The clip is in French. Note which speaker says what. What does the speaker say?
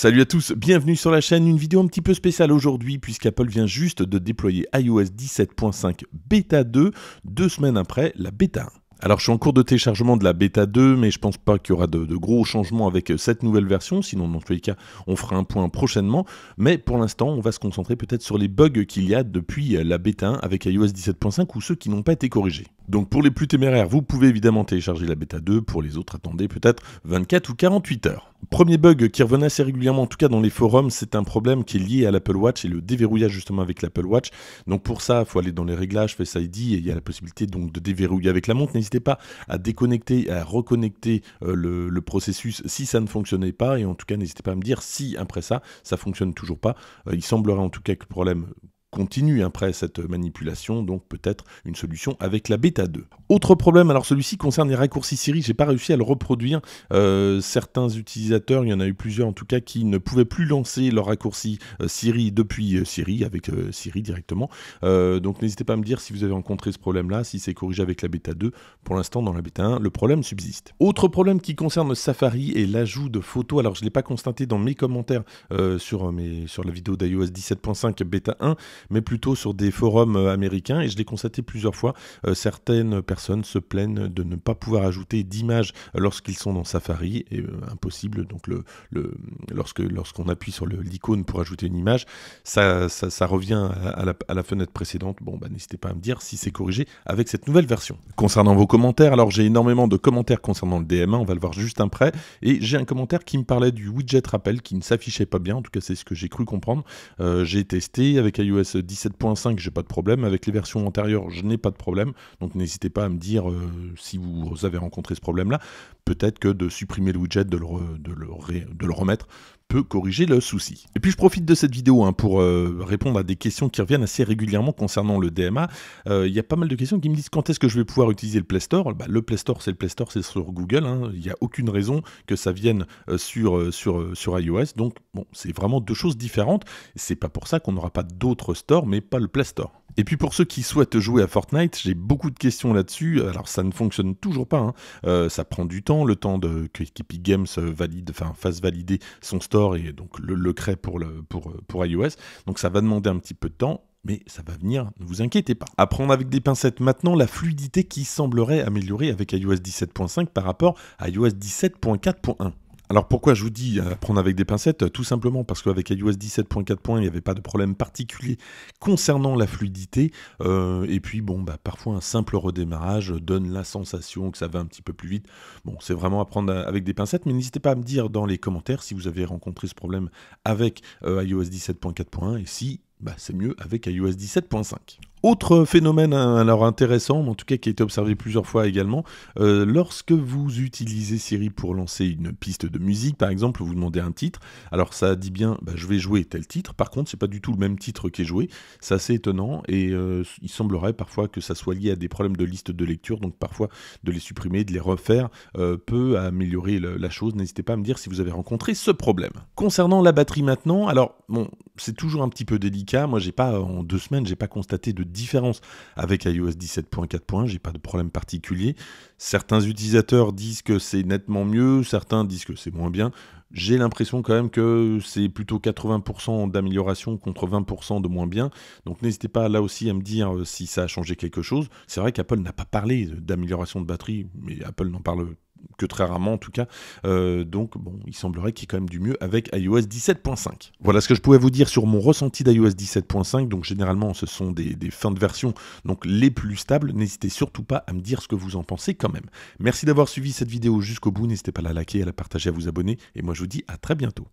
Speaker 1: Salut à tous, bienvenue sur la chaîne, une vidéo un petit peu spéciale aujourd'hui puisqu'Apple vient juste de déployer iOS 17.5 Beta 2, deux semaines après la Beta 1. Alors je suis en cours de téléchargement de la bêta 2, mais je pense pas qu'il y aura de, gros changements avec euh, cette nouvelle version, sinon dans tous les cas on fera un point prochainement. Mais pour l'instant on va se concentrer peut-être sur les bugs qu'il y a depuis euh, la bêta 1 avec iOS 17.5 ou ceux qui n'ont pas été corrigés. Donc pour les plus téméraires, vous pouvez évidemment télécharger la bêta 2, pour les autres attendez peut-être 24 ou 48 heures. Premier bug qui revenait assez régulièrement, en tout cas dans les forums, c'est un problème qui est lié à l'Apple Watch et le déverrouillage justement avec l'Apple Watch. Donc pour ça, il faut aller dans les réglages Face ID et il y a la possibilité donc de déverrouiller avec la montre. N'hésitez pas à déconnecter, à reconnecter euh, le, processus si ça ne fonctionnait pas et en tout cas n'hésitez pas à me dire si après ça, ça fonctionne toujours pas. Euh, il semblerait en tout cas que le problème continue après cette manipulation, donc peut-être une solution avec la bêta 2. Autre problème, alors celui-ci concerne les raccourcis Siri, j'ai pas réussi à le reproduire. Euh, certains utilisateurs, il y en a eu plusieurs en tout cas, qui ne pouvaient plus lancer leur raccourci euh, Siri depuis euh, Siri, avec Siri directement. donc n'hésitez pas à me dire si vous avez rencontré ce problème-là, si c'est corrigé avec la bêta 2. Pour l'instant, dans la bêta 1, le problème subsiste. Autre problème qui concerne Safari et l'ajout de photos, alors je ne l'ai pas constaté dans mes commentaires sur, mes, sur la vidéo d'iOS 17.5 bêta 1, mais plutôt sur des forums euh, américains. Et je l'ai constaté plusieurs fois, euh, certaines personnes se plaignent de ne pas pouvoir ajouter d'images lorsqu'ils sont dans Safari. Et euh, impossible, donc lorsque lorsqu'on appuie sur l'icône pour ajouter une image, ça, revient à, la, à, la, fenêtre précédente. Bon, bah, n'hésitez pas à me dire si c'est corrigé avec cette nouvelle version. Concernant vos commentaires, alors j'ai énormément de commentaires concernant le DM1, on va le voir juste après. Et j'ai un commentaire qui me parlait du widget rappel qui ne s'affichait pas bien, en tout cas c'est ce que j'ai cru comprendre. j'ai testé avec iOS 17.5, j'ai pas de problème. Avec les versions antérieures, je n'ai pas de problème. Donc n'hésitez pas à me dire euh, si vous avez rencontré ce problème-là. Peut-être que de supprimer le widget, de le, de de le remettre, peut corriger le souci. Et puis je profite de cette vidéo hein, pour euh, répondre à des questions qui reviennent assez régulièrement concernant le DMA. Euh, il y a pas mal de questions qui me disent quand est-ce que je vais pouvoir utiliser le Play Store bah, Le Play Store, c'est le Play Store, c'est sur Google. Hein. Il n'y a aucune raison que ça vienne sur, sur, sur iOS. Donc bon, c'est vraiment deux choses différentes. C'est pas pour ça qu'on n'aura pas d'autres stores, mais pas le Play Store. Et puis pour ceux qui souhaitent jouer à Fortnite, j'ai beaucoup de questions là-dessus. Alors ça ne fonctionne toujours pas. Hein. Euh, ça prend du temps, le temps de, que Epic Games enfin fasse valider son store et donc le, crée pour, le, pour, iOS. Donc ça va demander un petit peu de temps mais ça va venir, ne vous inquiétez pas. À prendre avec des pincettes maintenant la fluidité qui semblerait améliorer avec iOS 17.5 par rapport à iOS 17.4.1. Alors pourquoi je vous dis à prendre avec des pincettes? Tout simplement parce qu'avec iOS 17.4 il n'y avait pas de problème particulier concernant la fluidité. Euh, et puis bon, bah, parfois un simple redémarrage donne la sensation que ça va un petit peu plus vite. Bon, c'est vraiment à prendre avec des pincettes, mais n'hésitez pas à me dire dans les commentaires si vous avez rencontré ce problème avec euh, iOS 17.4.1 et si bah, c'est mieux avec iOS 17.5. Autre phénomène hein, alors intéressant, en tout cas qui a été observé plusieurs fois également, euh, lorsque vous utilisez Siri pour lancer une piste de musique, par exemple, vous demandez un titre, alors ça dit bien, bah, je vais jouer tel titre, par contre, c'est pas du tout le même titre qui est joué, c'est assez étonnant, et euh, il semblerait parfois que ça soit lié à des problèmes de liste de lecture, donc parfois de les supprimer, de les refaire, euh, peut améliorer la chose, n'hésitez pas à me dire si vous avez rencontré ce problème. Concernant la batterie maintenant, alors bon, c'est toujours un petit peu délicat, moi j'ai pas, en deux semaines, j'ai pas constaté de différence avec iOS 17.4. J'ai pas de problème particulier. Certains utilisateurs disent que c'est nettement mieux, certains disent que c'est moins bien. J'ai l'impression quand même que c'est plutôt 80% d'amélioration contre 20% de moins bien. Donc n'hésitez pas là aussi à me dire euh, si ça a changé quelque chose. C'est vrai qu'Apple n'a pas parlé d'amélioration de batterie, mais Apple n'en parle que très rarement en tout cas. Euh, donc bon, il semblerait qu'il y ait quand même du mieux avec iOS 17.5. Voilà ce que je pouvais vous dire sur mon ressenti d'iOS 17.5. Donc généralement ce sont des, fins de version donc les plus stables. N'hésitez surtout pas à me dire ce que vous en pensez quand même. Merci d'avoir suivi cette vidéo jusqu'au bout. N'hésitez pas à la liker, à la partager, à vous abonner. Et moi je vous dis à très bientôt.